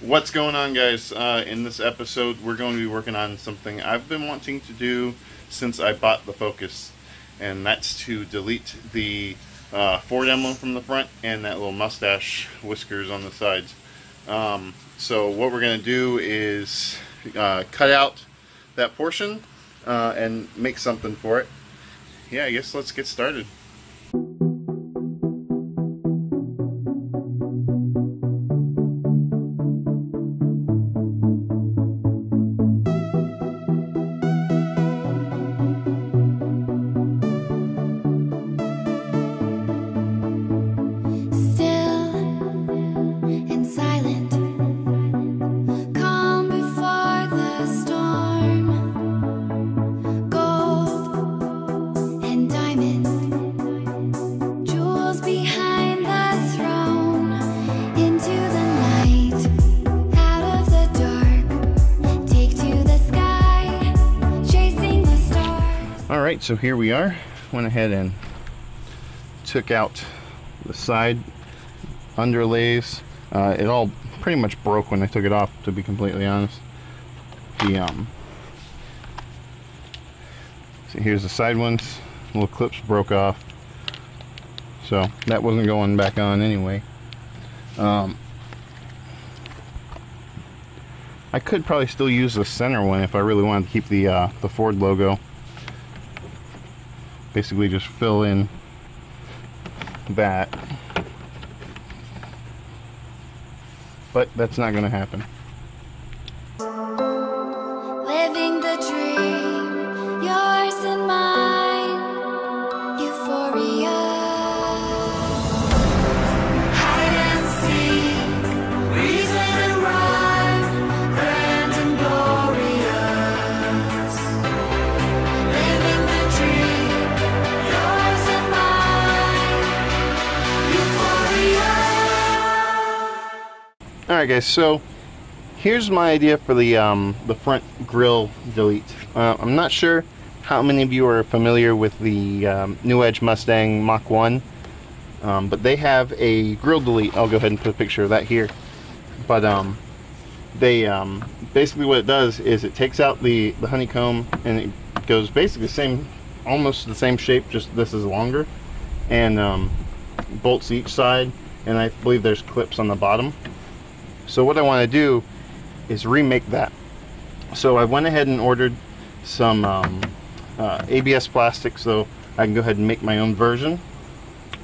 What's going on, guys? Uh, in this episode, we're going to be working on something I've been wanting to do since I bought the Focus, and that's to delete the uh, Ford emblem from the front and that little mustache whiskers on the sides. Um, so what we're going to do is uh, cut out that portion uh, and make something for it. Yeah, I guess let's get started. So here we are. Went ahead and took out the side underlays. Uh, it all pretty much broke when I took it off, to be completely honest. The um, see here's the side ones. Little clips broke off, so that wasn't going back on anyway. Um, I could probably still use the center one if I really wanted to keep the uh, the Ford logo basically just fill in that. But that's not going to happen euphoria. all right guys so here's my idea for the um, the front grill delete. Uh, I'm not sure how many of you are familiar with the um, New Edge Mustang Mach 1 um, but they have a grill delete. I'll go ahead and put a picture of that here. But um, they um, basically what it does is it takes out the the honeycomb and it goes basically the same almost the same shape just this is longer and um, bolts each side and I believe there's clips on the bottom so what I want to do is remake that. So I went ahead and ordered some um, uh, ABS plastic so I can go ahead and make my own version.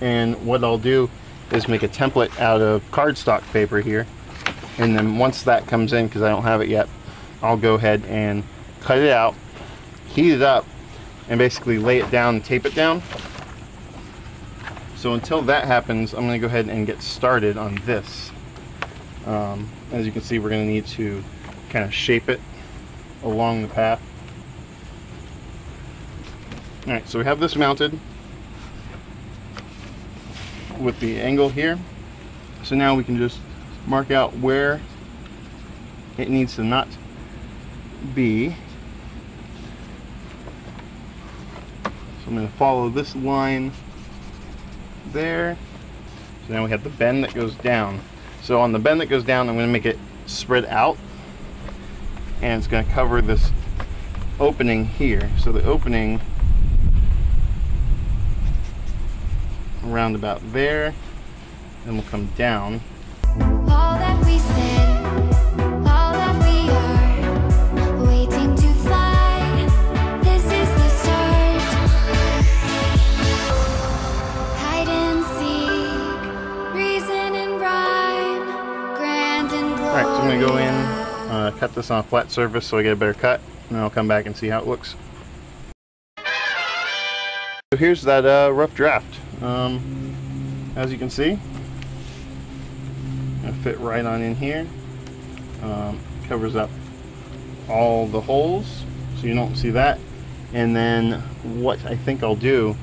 And what I'll do is make a template out of cardstock paper here. And then once that comes in because I don't have it yet I'll go ahead and cut it out heat it up and basically lay it down and tape it down. So until that happens I'm gonna go ahead and get started on this um, as you can see we're gonna need to kind of shape it along the path. Alright so we have this mounted with the angle here. So now we can just mark out where it needs to not be. So I'm going to follow this line there. So now we have the bend that goes down so on the bend that goes down I'm going to make it spread out. And it's going to cover this opening here. So the opening around about there and we'll come down this on a flat surface so I get a better cut, and then I'll come back and see how it looks. So here's that uh, rough draft. Um, as you can see, it'll fit right on in here. Um, covers up all the holes, so you don't see that. And then what I think I'll do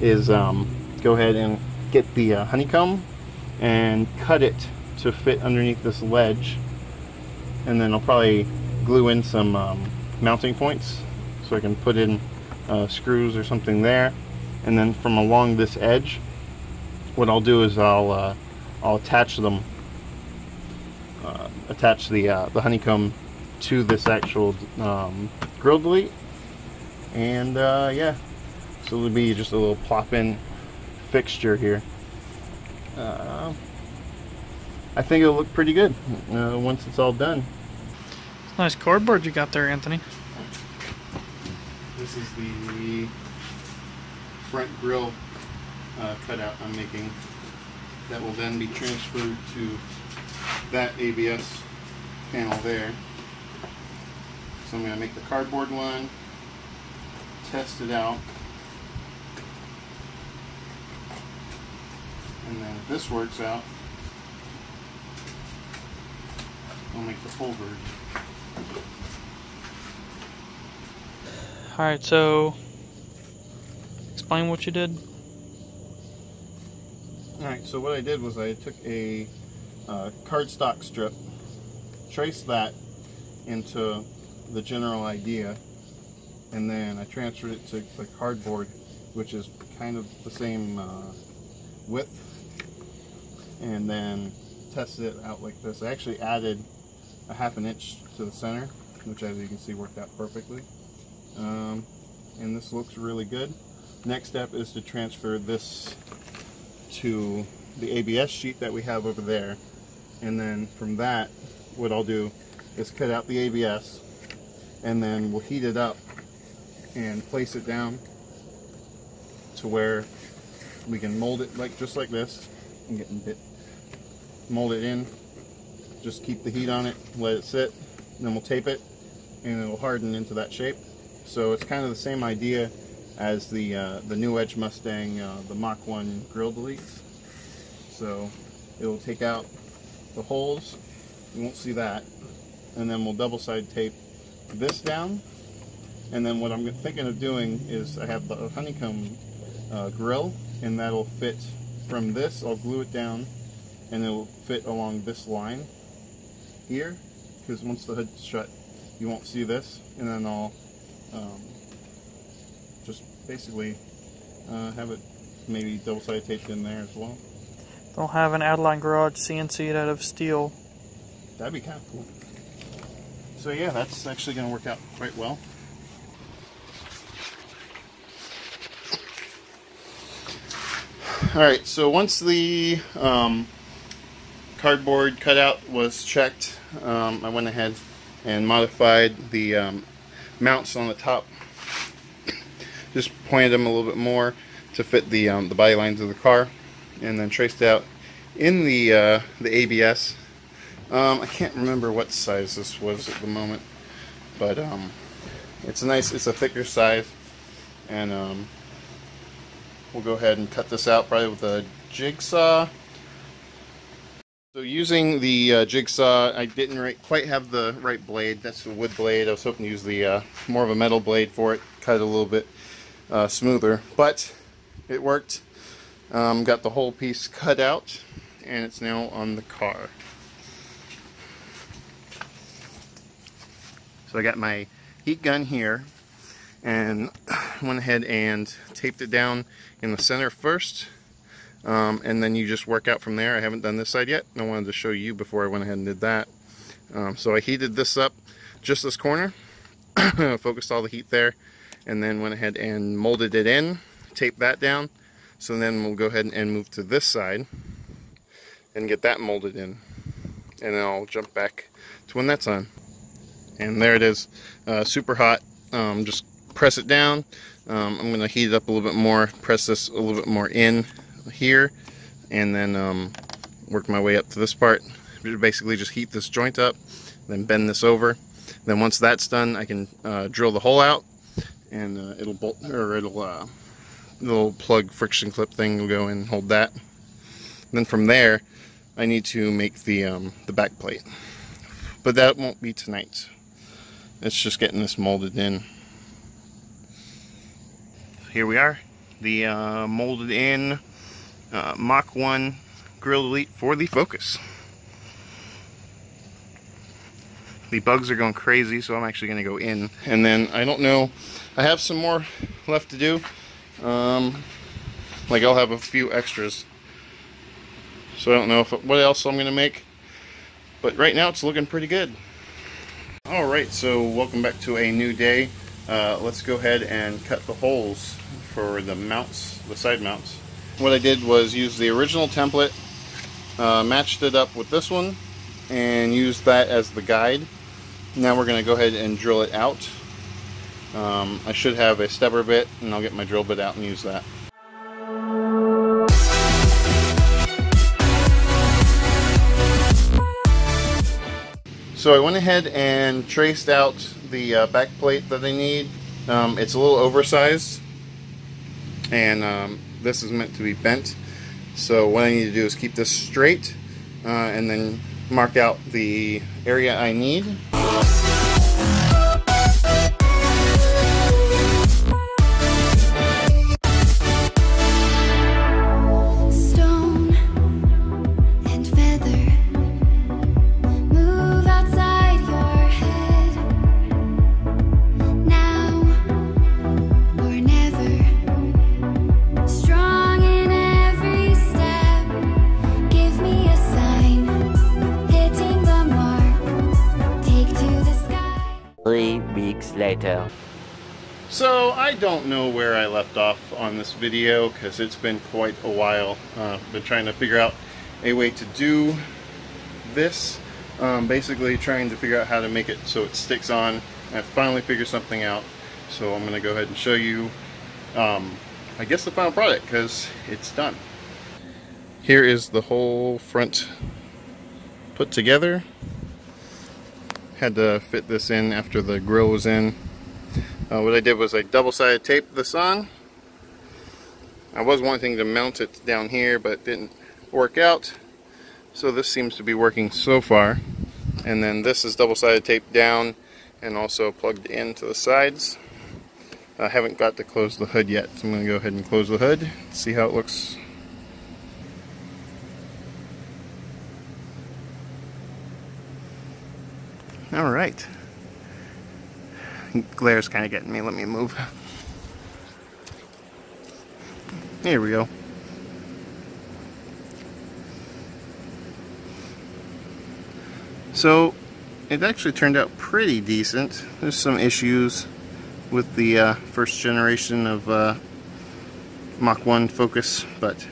is um, go ahead and get the uh, honeycomb and cut it to fit underneath this ledge and then I'll probably glue in some um, mounting points so I can put in uh, screws or something there. And then from along this edge, what I'll do is I'll uh, I'll attach them, uh, attach the uh, the honeycomb to this actual um, grill delete, and uh, yeah, so it'll be just a little plop-in fixture here. I think it'll look pretty good uh, once it's all done. Nice cardboard you got there, Anthony. This is the front grill uh, cutout I'm making that will then be transferred to that ABS panel there. So I'm going to make the cardboard one, test it out, and then if this works out, I'll make the full version. All right, so explain what you did. Alright, so what I did was I took a uh, cardstock strip, traced that into the general idea, and then I transferred it to the cardboard, which is kind of the same uh, width, and then tested it out like this. I actually added a half an inch to the center, which as you can see worked out perfectly. Um, and this looks really good. Next step is to transfer this to the ABS sheet that we have over there. And then from that, what I'll do is cut out the ABS and then we'll heat it up and place it down to where we can mold it like just like this. I'm getting bit. Mold it in. Just keep the heat on it, let it sit, then we'll tape it and it'll harden into that shape. So it's kind of the same idea as the uh, the new Edge Mustang, uh, the Mach 1 grill deletes. So it'll take out the holes, you won't see that, and then we'll double side tape this down. And then what I'm thinking of doing is I have the honeycomb uh, grill, and that'll fit from this. I'll glue it down, and it'll fit along this line here, because once the hood's shut, you won't see this, and then I'll um, just basically uh, have it maybe double sided taped in there as well. They'll have an Out of Line Garage CNC'd out of steel. That'd be kind of cool. So yeah, that's actually going to work out quite well. All right, so once the um, cardboard cutout was checked, um, I went ahead and modified the um, mounts on the top. Just pointed them a little bit more to fit the um, the body lines of the car, and then traced out in the uh, the ABS. Um, I can't remember what size this was at the moment, but um, it's a nice, it's a thicker size, and um, we'll go ahead and cut this out probably with a jigsaw. So using the uh, jigsaw, I didn't right, quite have the right blade. That's a wood blade. I was hoping to use the uh, more of a metal blade for it, cut it a little bit uh, smoother, but it worked. Um, got the whole piece cut out, and it's now on the car. So I got my heat gun here, and went ahead and taped it down in the center first um, and then you just work out from there. I haven't done this side yet. I wanted to show you before I went ahead and did that. Um, so I heated this up just this corner focused all the heat there and then went ahead and molded it in taped that down. So then we'll go ahead and move to this side and get that molded in. And then I'll jump back to when that's on. And there it is. Uh, super hot. Um, just press it down. Um, I'm gonna heat it up a little bit more press this a little bit more in here and then um, work my way up to this part. Basically just heat this joint up then bend this over. Then once that's done I can uh, drill the hole out and uh, it'll bolt or it'll uh, little plug friction clip thing will go in and hold that. Then from there I need to make the um, the back plate. But that won't be tonight. It's just getting this molded in. Here we are. The uh, molded in uh, Mach 1 Grill Delete for the Focus. The bugs are going crazy, so I'm actually going to go in. And then, I don't know, I have some more left to do. Um, like I'll have a few extras. So I don't know if what else I'm gonna make, but right now it's looking pretty good. All right, so welcome back to a new day. Uh, let's go ahead and cut the holes for the mounts, the side mounts. What I did was use the original template, uh, matched it up with this one, and used that as the guide. Now we're going to go ahead and drill it out. Um, I should have a stepper bit, and I'll get my drill bit out and use that. So I went ahead and traced out the uh, back plate that I need. Um, it's a little oversized, and um, this is meant to be bent. So what I need to do is keep this straight, uh, and then mark out the area I need. Three weeks later. So I don't know where I left off on this video because it's been quite a while. Uh, been trying to figure out a way to do this. Um, basically trying to figure out how to make it so it sticks on. I finally figured something out. So I'm going to go ahead and show you, um, I guess the final product because it's done. Here is the whole front put together. Had to fit this in after the grill was in. Uh, what I did was I double-sided taped this on. I was wanting to mount it down here, but didn't work out. So this seems to be working so far. And then this is double-sided taped down and also plugged into the sides. I haven't got to close the hood yet, so I'm going to go ahead and close the hood, see how it looks. All right glare's kind of getting me. Let me move. Here we go. So it actually turned out pretty decent. There's some issues with the uh, first generation of uh, Mach 1 Focus, but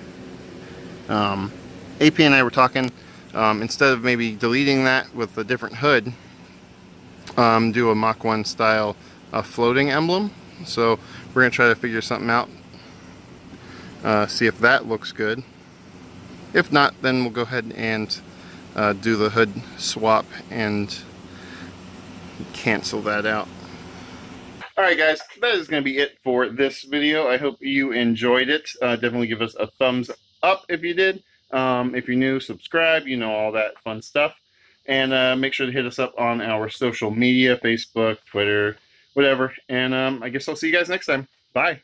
um, AP and I were talking, um, instead of maybe deleting that with a different hood, um, do a Mach 1 style uh, floating emblem. So we're going to try to figure something out, uh, see if that looks good. If not, then we'll go ahead and uh, do the hood swap and cancel that out. Alright guys, that is going to be it for this video. I hope you enjoyed it. Uh, definitely give us a thumbs up if you did. Um, if you're new, subscribe, you know, all that fun stuff. And uh, make sure to hit us up on our social media, Facebook, Twitter, whatever. And um, I guess I'll see you guys next time. Bye.